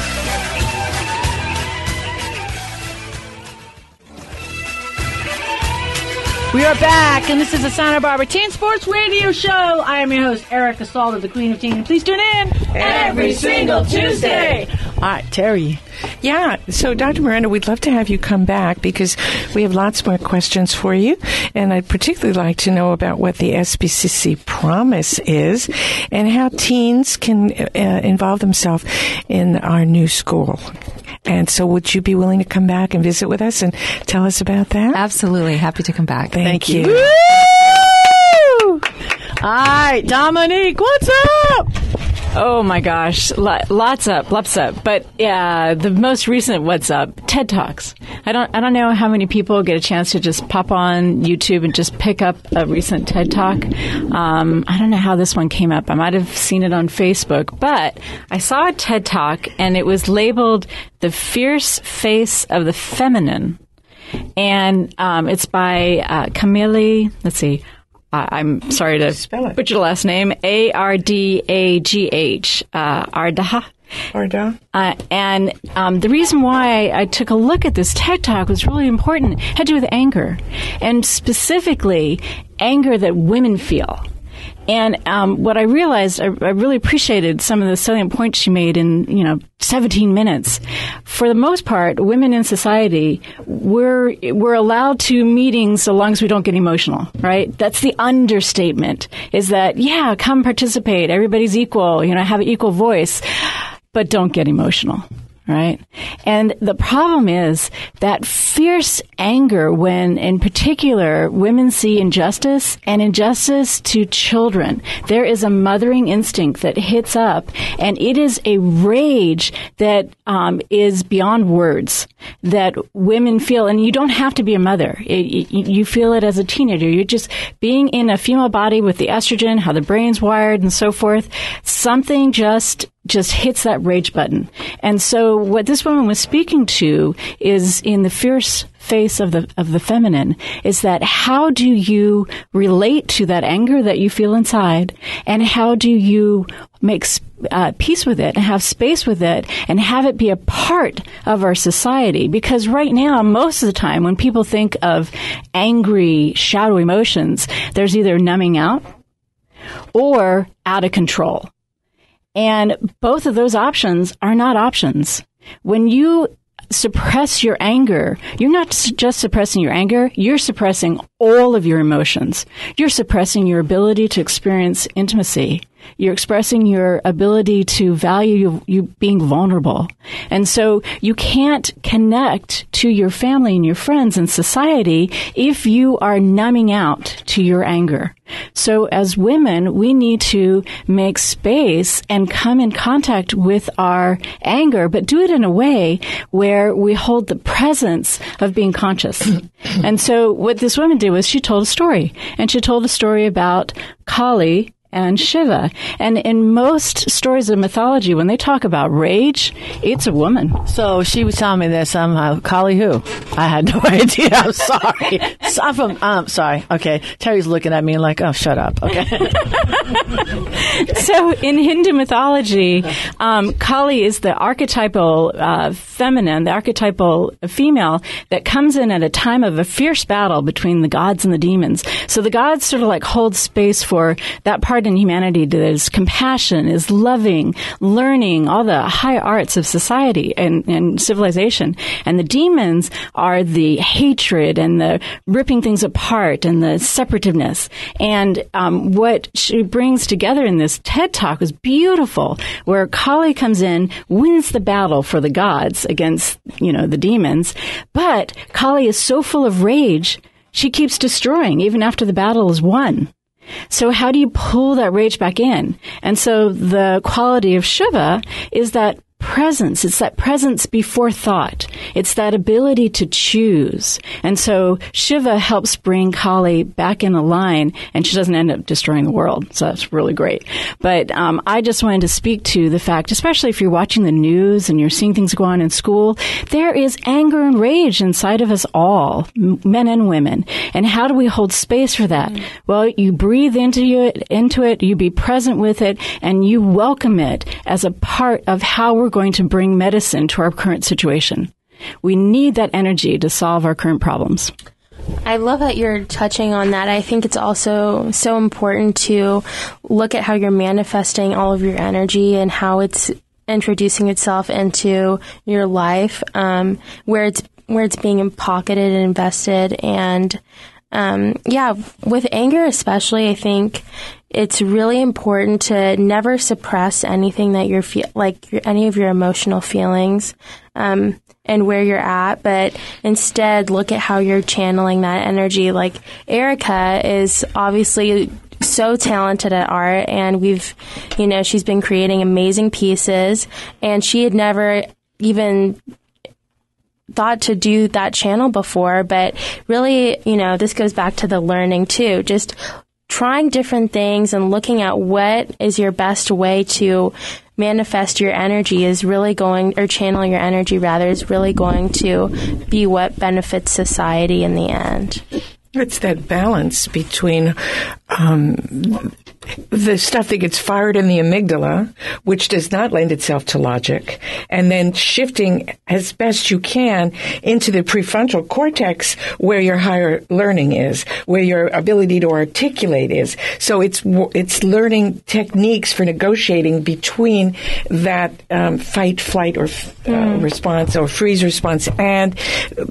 [SPEAKER 1] We are back, and this is the Santa Barbara Teen Sports Radio Show. I am your host, Erica Salda, the Queen of Teen. Please tune in every single Tuesday. All right, Terri.
[SPEAKER 4] Yeah, so Dr. Miranda, we'd love to have you come back because we have lots more questions for you. And I'd particularly like to know about what the SBCC promise is and how teens can uh, involve themselves in our new school. And so would you be willing to come back and visit with us and tell us about that?
[SPEAKER 8] Absolutely. Happy to come back.
[SPEAKER 4] Thank, you.
[SPEAKER 1] Woo! All right, Dominique, what's up?
[SPEAKER 3] Oh my gosh, lots up, lots up. But yeah, the most recent what's up, TED Talks. I don't, I don't know how many people get a chance to just pop on YouTube and just pick up a recent TED Talk. Um, I don't know how this one came up. I might have seen it on Facebook, but I saw a TED Talk and it was labeled "The Fierce Face of the Feminine." and um, it's by uh, Camille. Let's see. I'm sorry to
[SPEAKER 4] Spell it.
[SPEAKER 3] butcher the last name. A R D A G H. Uh, Ardaha.
[SPEAKER 4] Arda?
[SPEAKER 3] Uh, and um, the reason why I took a look at this TED Talk was really important. It had to do with anger, and specifically anger that women feel. And um, what I realized, I, I really appreciated some of the salient points she made in you know 17 minutes. For the most part, women in society we're we're allowed to meetings so long as we don't get emotional, right? That's the understatement. Is that yeah, come participate. Everybody's equal. You know, have an equal voice, but don't get emotional right? And the problem is that fierce anger when, in particular, women see injustice and injustice to children. There is a mothering instinct that hits up, and it is a rage that um, is beyond words that women feel. And you don't have to be a mother; it, you, you feel it as a teenager. You're just being in a female body with the estrogen, how the brain's wired, and so forth. Something just just hits that rage button. And so what this woman was speaking to is in the fierce face of the of the feminine is that how do you relate to that anger that you feel inside? And how do you make uh, peace with it and have space with it and have it be a part of our society? Because right now most of the time when people think of angry shadow emotions there's either numbing out or out of control and both of those options are not options. When you suppress your anger, you're not just suppressing your anger, you're suppressing all of your emotions. You're suppressing your ability to experience intimacy. You're expressing your ability to value you, you being vulnerable. And so you can't connect to your family and your friends and society if you are numbing out to your anger. So as women, we need to make space and come in contact with our anger, but do it in a way where we hold the presence of being conscious. and so what this woman did was she told a story and she told a story about Kali, and Shiva. And in most stories of mythology, when they talk about rage, it's a woman.
[SPEAKER 1] So she was telling me this. Um, uh, Kali who? I had no idea. I'm sorry. So I'm from. Um, sorry. Okay. Terri's looking at me like, oh, shut up. Okay.
[SPEAKER 3] so in Hindu mythology, um, Kali is the archetypal uh, feminine, the archetypal female that comes in at a time of a fierce battle between the gods and the demons. So the gods sort of like hold space for that part in humanity that is compassion, is loving, learning, all the high arts of society and, and civilization. And the demons are the hatred and the ripping things apart and the separativeness. And um, what she brings together in this TED talk was beautiful, where Kali comes in, wins the battle for the gods against, you know, the demons. But Kali is so full of rage, she keeps destroying even after the battle is won. So how do you pull that rage back in? And so the quality of Shiva is that presence. It's that presence before thought.
[SPEAKER 9] It's that ability to choose. And so Shiva helps bring Kali back in a line, and she doesn't end up destroying the world. So that's really great. But um, I just wanted to speak to the fact, especially if you're watching the news and you're seeing things go on in school, there is anger and rage inside of us all, m- men and women. And how do we hold space for that? Well, you breathe into it, into it, you be present with it, and you welcome it as a part of how we're going to bring medicine to our current situation. We need that energy to solve our current problems.
[SPEAKER 2] I love that you're touching on that. I think it's also so important to look at how you're manifesting all of your energy and how it's introducing itself into your life, um, where it's where it's being pocketed and invested, and um, yeah, with anger especially, I think it's really important to never suppress anything that you're feel like your, any of your emotional feelings. Um, and where you're at, but instead look at how you're channeling that energy. Like Erica is obviously so talented at art and we've, you know, she's been creating amazing pieces and she had never even thought to do that channel before, but really, you know, this goes back to the learning too. Just trying different things and looking at what is your best way to manifest your energy is really going, or channel your energy rather, is really going to be what benefits society in the end.
[SPEAKER 4] It's that balance between um, the stuff that gets fired in the amygdala, which does not lend itself to logic, and then shifting as best you can into the prefrontal cortex where your higher learning is, where your ability to articulate is. So it's it's learning techniques for negotiating between that um, fight, flight, or uh, mm. response or freeze response, and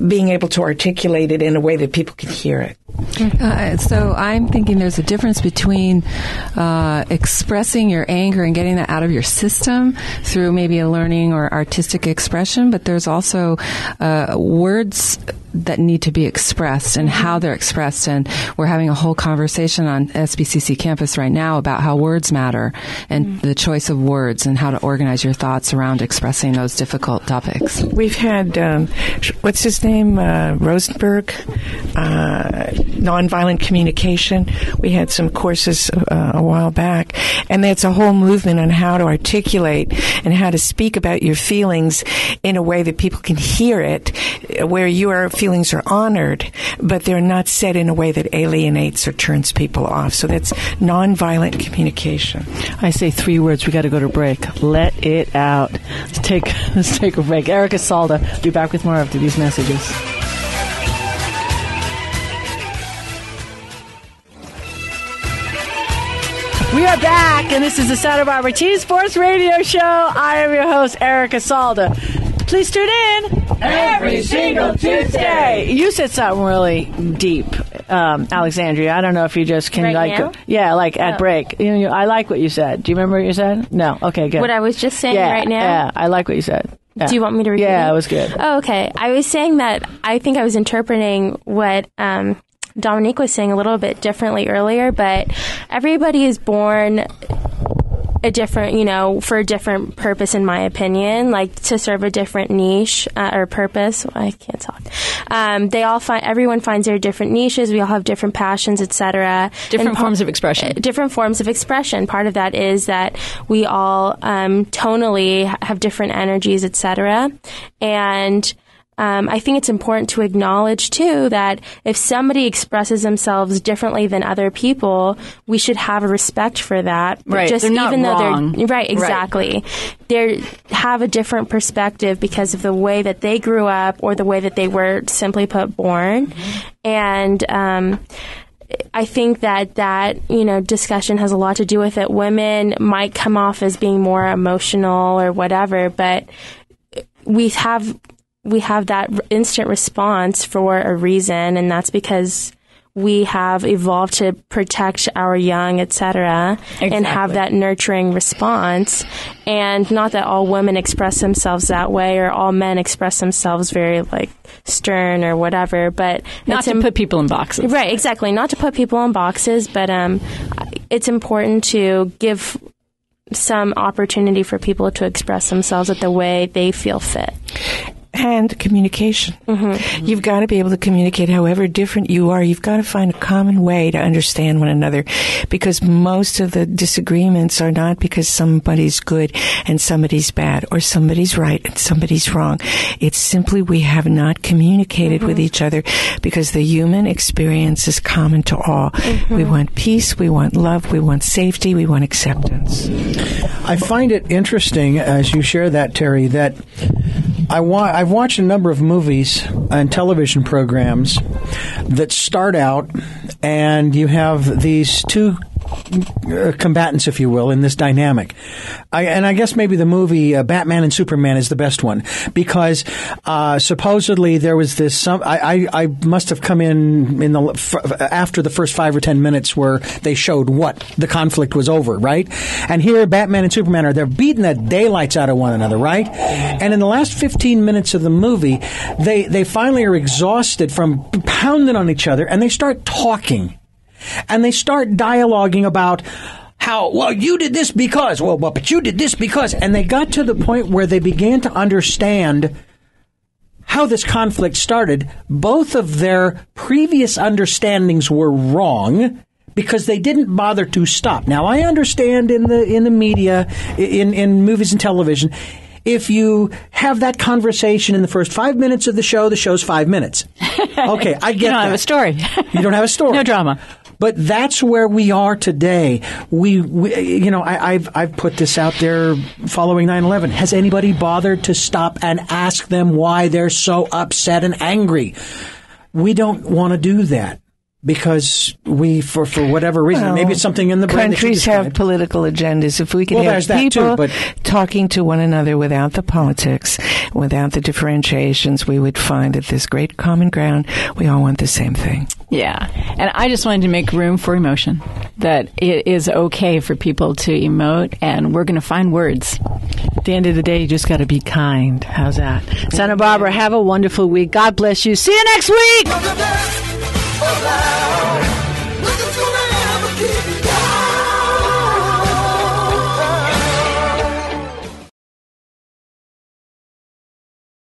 [SPEAKER 4] being able to articulate it in a way that people can hear it.
[SPEAKER 8] Uh, so I'm thinking there's a difference between uh, expressing your anger and getting that out of your system through maybe a learning or artistic expression, but there's also uh, words that need to be expressed and how they're expressed. And we're having a whole conversation on SBCC campus right now about how words matter and mm. the choice of words and how to organize your thoughts around expressing those difficult topics.
[SPEAKER 4] We've had, um, what's his name? Uh, Rosenberg, uh, nonviolent communication. We had some courses uh, a while back, and that's a whole movement on how to articulate and how to speak about your feelings in a way that people can hear it, where you are feelings are honored, but they're not said in a way that alienates or turns people off. So that's nonviolent communication.
[SPEAKER 1] I say three words. We got to go to break. Let it out. Let's take let's take a break. Erica Salda, be back with more after these messages. We are back, and this is the Santa Barbara Teen Sports Radio Show. I am your host, Erica Salda. Please tune in
[SPEAKER 7] every single Tuesday.
[SPEAKER 1] You said something really deep, um, Alexandria. I don't know if you just can
[SPEAKER 2] right
[SPEAKER 1] like,
[SPEAKER 2] now?
[SPEAKER 1] yeah, like at
[SPEAKER 2] Oh.
[SPEAKER 1] break. You know, I like what you said. Do you remember what you said? No. Okay, good.
[SPEAKER 2] What I was just saying
[SPEAKER 1] yeah,
[SPEAKER 2] right now.
[SPEAKER 1] Yeah, I like what you said. Yeah.
[SPEAKER 2] Do you want me to repeat
[SPEAKER 1] Yeah,
[SPEAKER 2] it?
[SPEAKER 1] was good.
[SPEAKER 2] Oh, okay. I was saying that I think I was interpreting what um, Dominique was saying a little bit differently earlier, but everybody is born a different, you know, for a different purpose, in my opinion, like to serve a different niche uh, or purpose. I can't talk. Um, they all find everyone finds their different niches. We all have different passions, etc.
[SPEAKER 3] Different
[SPEAKER 2] And pa-
[SPEAKER 3] forms of expression.
[SPEAKER 2] uh, different forms of expression. Part of that is that we all um, tonally have different energies, etc. And um, I think it's important to acknowledge too that if somebody expresses themselves differently than other people, we should have a respect for that.
[SPEAKER 3] Right.
[SPEAKER 2] Just
[SPEAKER 3] They're not
[SPEAKER 2] even though
[SPEAKER 3] wrong.
[SPEAKER 2] they're right, exactly. They have a different perspective because of the way that they grew up or the way that they were simply put born, and. Um, I think that that you know discussion has a lot to do with it. Women might come off as being more emotional or whatever, but we have we have that instant response for a reason, and that's because we have evolved to protect our young, etc., and have that nurturing response. And not that all women express themselves that way, or all men express themselves very like stern or whatever. But
[SPEAKER 3] Not to
[SPEAKER 2] im-
[SPEAKER 3] put people in boxes.
[SPEAKER 2] Right, exactly. Not to put people in boxes, but um, it's important to give some opportunity for people to express themselves at the way they feel fit.
[SPEAKER 4] And communication. Mm-hmm. Mm-hmm. You've got to be able to communicate however different you are. You've got to find a common way to understand one another because most of the disagreements are not because somebody's good and somebody's bad or somebody's right and somebody's wrong. It's simply we have not communicated with mm-hmm. each other because the human experience is common to all. We want peace, we want love, we want safety, we want acceptance.
[SPEAKER 10] I find it interesting as you share that, Terri, that I wa- I've watched a number of movies and television programs that start out and you have these two combatants, if you will, in this dynamic. I, and I guess maybe the movie uh, Batman and Superman is the best one because uh, supposedly there was this. Some I, I, I must have come in in the f- after the first five or ten minutes where they showed what the conflict was over, right? And here, Batman and Superman are they're beating the daylights out of one another, right? And in the last fifteen minutes of the movie, they they finally are exhausted from pounding on each other, and they start talking and they start dialoguing about how well you did this because well, well but you did this because and they got to the point where they began to understand how this conflict started both of their previous understandings were wrong because they didn't bother to stop now i understand in the in the media in in movies and television if you have that conversation in the first five minutes of the show, the show's five minutes. Okay, I get
[SPEAKER 9] You don't
[SPEAKER 10] that.
[SPEAKER 9] have a story.
[SPEAKER 10] You don't have a story.
[SPEAKER 9] No drama.
[SPEAKER 10] But that's where we are today. We, we you know, I, I've I've put this out there following 9/11. Has anybody bothered to stop and ask them why they're so upset and angry? We don't want to do that because we, for for whatever reason, maybe it's something in the brain. that you
[SPEAKER 4] Countries have political agendas. If we could
[SPEAKER 10] Well,
[SPEAKER 4] have
[SPEAKER 10] there's that too,
[SPEAKER 4] people
[SPEAKER 10] but-
[SPEAKER 4] talking to one another without the politics, without the differentiations, we would find that there's great common ground. We all want the same thing.
[SPEAKER 9] Yeah. And I just wanted to make room for emotion. That it is okay for people to emote, and we're going to find words.
[SPEAKER 1] At the end of the day, you just got to be kind. How's that? Santa Barbara, have a wonderful week. God bless you. See you next week for love.